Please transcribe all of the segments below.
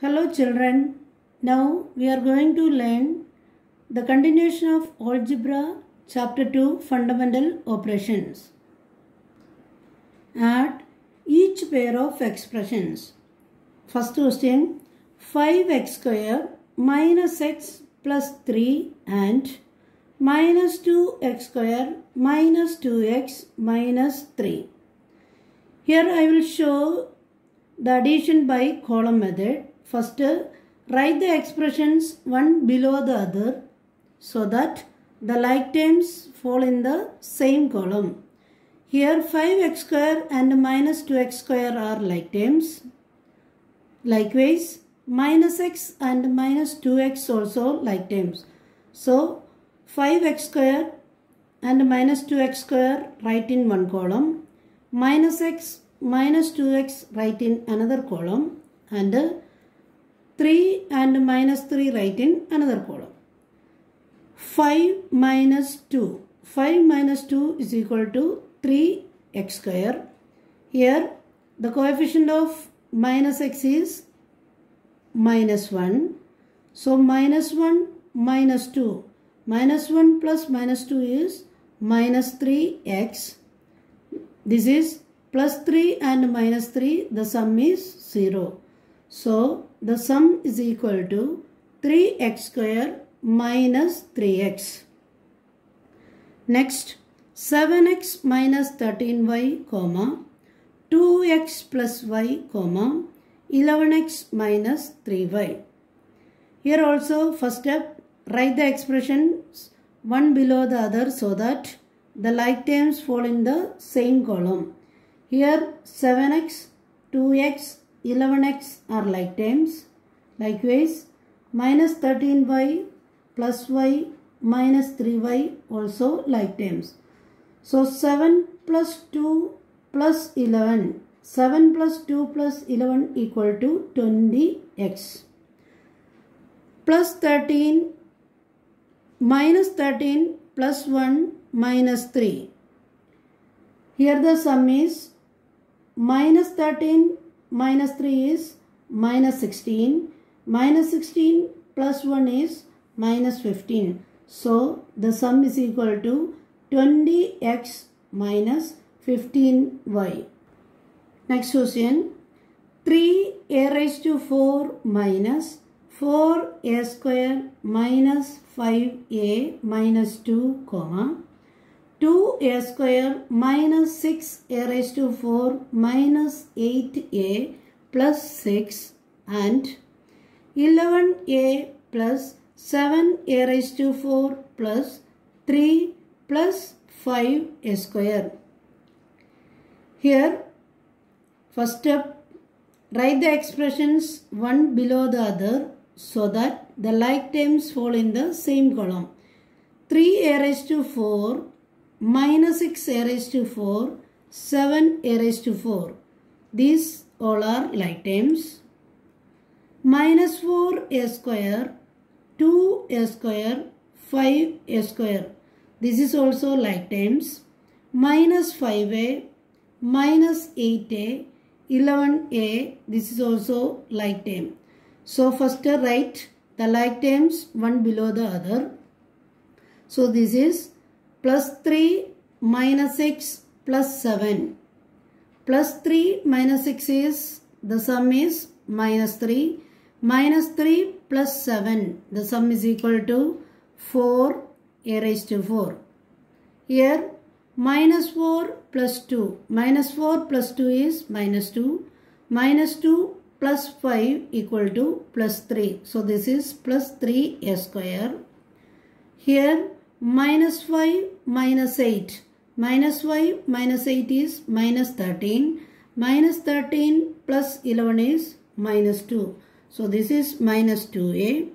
Hello children. Now we are going to learn the continuation of algebra chapter 2 fundamental operations. Add each pair of expressions. First question 5x square minus x plus 3 and minus 2x square minus 2x minus 3. Here I will show the addition by column method. First, write the expressions one below the other so that the like terms fall in the same column. Here 5x square and minus 2x square are like terms. Likewise, minus x and minus 2x also like terms. So, 5x square and minus 2x square write in one column. Minus x minus 2x write in another column and 3 and minus 3 write in another column. 5 minus 2. 5 minus 2 is equal to 3x square. Here the coefficient of minus x is minus 1. So minus 1 minus 2. Minus 1 plus minus 2 is minus 3x. This is plus 3 and minus 3 the sum is 0. So the sum is equal to 3x square minus 3x. Next 7x minus 13y comma 2x plus y comma 11x minus 3y. Here also first step write the expressions one below the other so that the like terms fall in the same column. Here 7x, 2x, 11x are like terms. Likewise minus 13y plus y minus 3y also like terms. So 7 plus 2 plus 11. 7 plus 2 plus 11 equal to 20x. Plus 13 minus 13 plus 1 minus 3. Here the sum is minus 13 minus 3 is minus 16. Minus 16 plus 1 is minus 15. So the sum is equal to 20x minus 15y. Next question. 3a raised to 4 minus 4a square minus 5a minus 2 comma 2a square minus 6a raised to 4 minus 8a plus 6 and 11a plus 7a raised to 4 plus 3 plus 5a square. Here first step write the expressions one below the other so that the like terms fall in the same column. 3a raised to 4 minus 6a raised to 4 7a raised to 4. These all are like terms. Minus 4a square 2a square 5a square. This is also like terms. Minus 5a minus 8a 11a this is also like term. So first write the like terms one below the other. So this is plus 3 minus 6 plus 7. Plus 3 minus 6 is the sum is minus 3. Minus 3 plus 7 the sum is equal to 4 a raised to 4. Here minus 4 plus 2. Minus 4 plus 2 is minus 2. Minus 2 plus 5 equal to plus 3. So this is plus 3 a square. Here minus 5 minus 8. Minus 5 minus 8 is minus 13. Minus 13 plus 11 is minus 2. So this is minus 2a. Eh?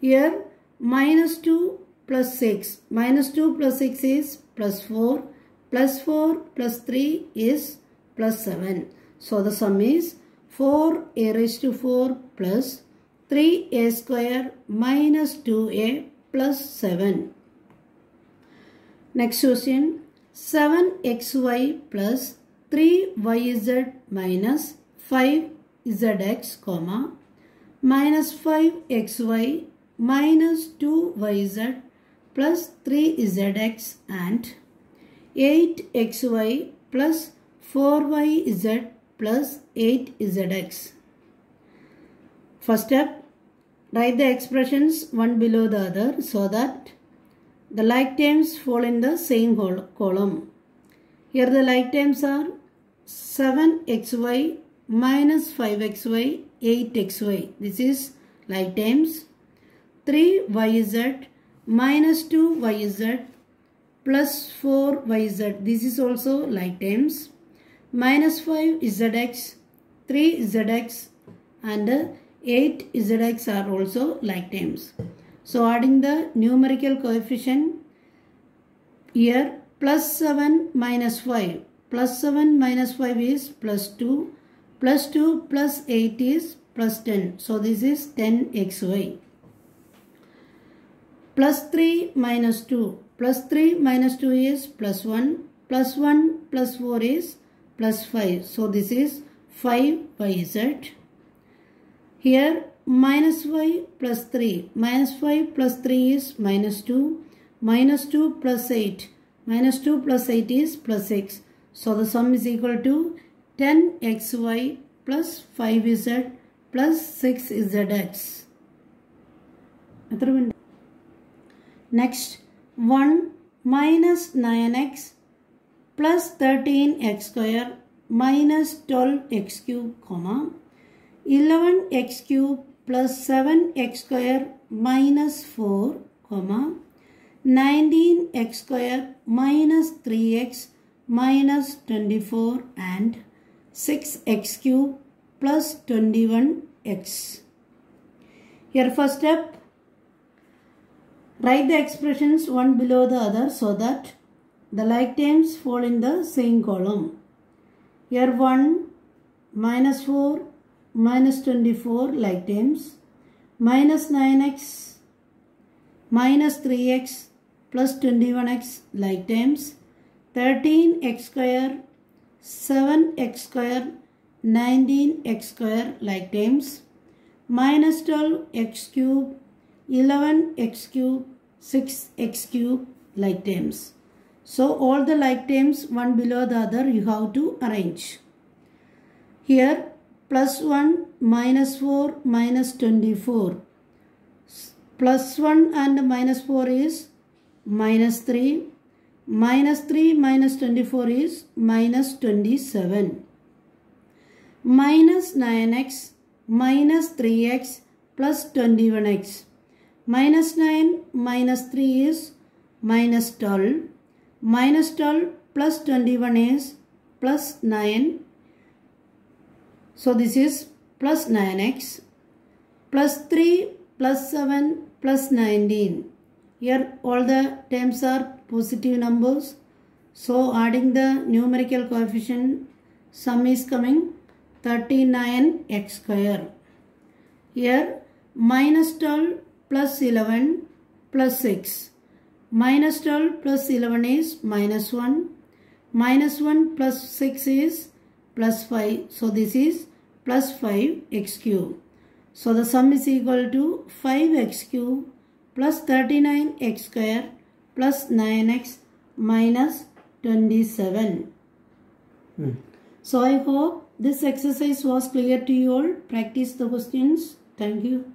Here minus 2 plus 6. Minus 2 plus 6 is plus 4. Plus 4 plus 3 is plus 7. So the sum is 4a raised to 4 plus 3a square minus 2a plus 7. Next question 7xy plus 3yz minus 5zx comma minus 5xy minus 2yz plus 3zx and 8xy plus 4yz plus 8zx. First step, write the expressions one below the other so that the like terms fall in the same column. Here the like terms are 7xy minus 5xy 8xy. This is like terms. 3yz minus 2yz plus 4yz. This is also like terms. Minus 5zx, 3zx and 8zx are also like terms. So adding the numerical coefficient here plus 7 minus 5. Plus 7 minus 5 is plus 2. Plus 2 plus 8 is plus 10. So this is 10xy. Plus 3 minus 2. Plus 3 minus 2 is plus 1. Plus 1 plus 4 is plus 5. So this is 5yz. Here minus y plus 3. Minus 5 plus 3 is minus 2. Minus 2 plus 8. Minus 2 plus 8 is plus 6. So the sum is equal to 10xy plus 5z plus 6zx. Next 1 minus 9x plus 13x square minus 12x cube comma 11x cube plus 7x square minus 4 comma 19x square minus 3x minus 24 and 6x cube plus 21x. Here first step, write the expressions one below the other so that the like terms fall in the same column. Here 1 minus 4 minus 24 like terms minus 9x minus 3x plus 21x like terms 13x square 7x square 19x square like terms minus 12x cube 11x cube 6x cube like terms. So all the like terms one below the other you have to arrange. Here plus 1 minus 4 minus 24 plus 1 and minus 4 is minus 3 minus 3 minus 24 is minus 27 minus 9x minus 3x plus 21x minus 9 minus 3 is minus 12 minus 12 plus 21 is plus 9 so this is plus 9x plus 3 plus 7 plus 19 here all the terms are positive numbers. So adding the numerical coefficient sum is coming 39x square. Here minus 12 plus 11 plus 6. Minus 12 plus 11 is minus 1. Minus 1 plus 6 is plus 5. So this is plus 5x cube. So the sum is equal to 5x cube plus 39x square plus 9x minus 27. Hmm. So I hope this exercise was clear to you all. Practice the questions. Thank you.